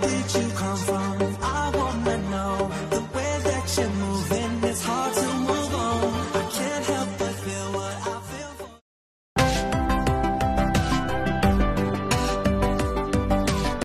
did you come from?